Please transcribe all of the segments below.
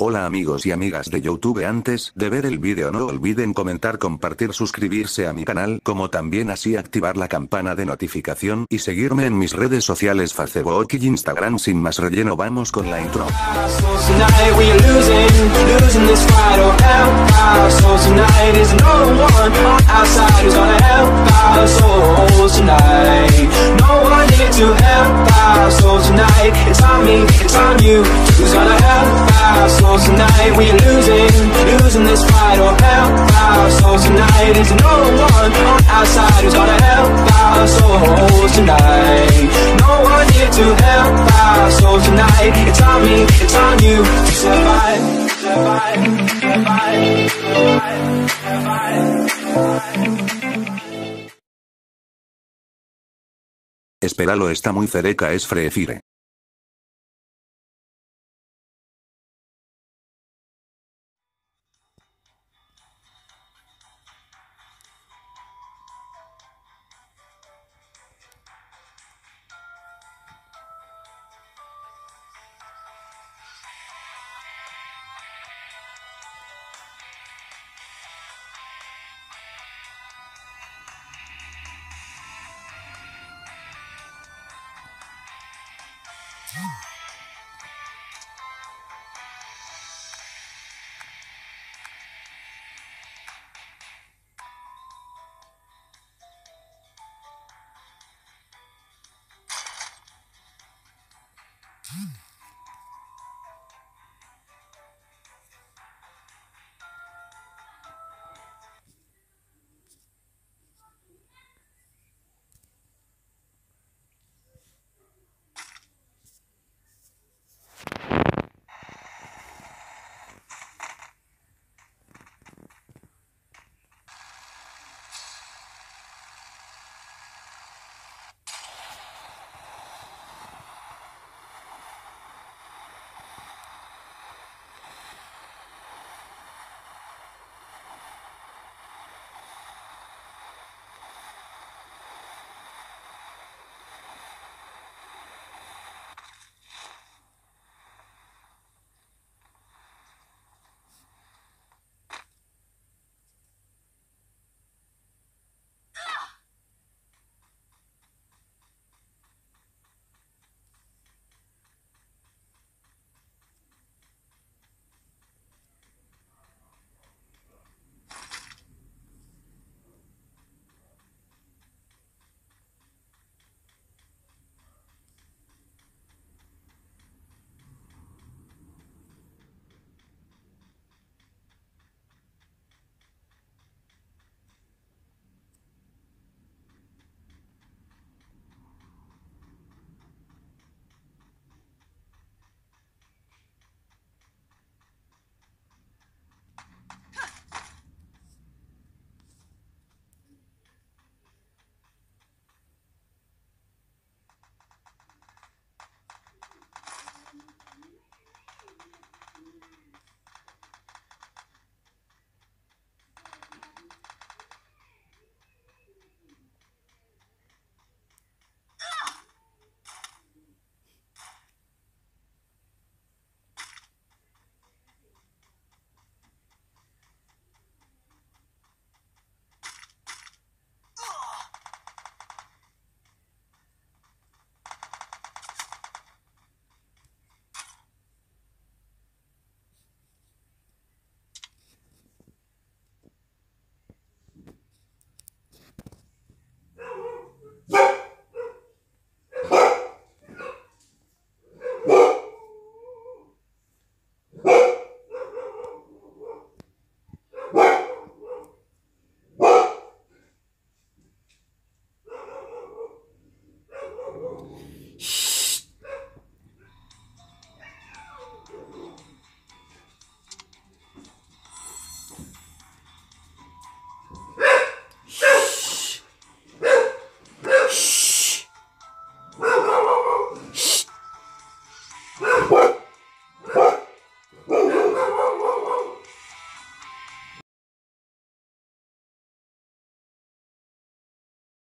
Hola amigos y amigas de Youtube antes de ver el vídeo no olviden comentar compartir suscribirse a mi canal como también así activar la campana de notificación y seguirme en mis redes sociales Facebook y Instagram sin más relleno vamos con la intro. Souls tonight We losing, losing this fight. Or help our souls tonight. There's no one on our side who's gonna help our souls tonight. No one here to help our souls tonight. It's on me, it's on you. To survive, survive, survive, survive, survive. Esperalo está muy cerca es Mm.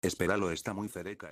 Esperalo está muy cerca.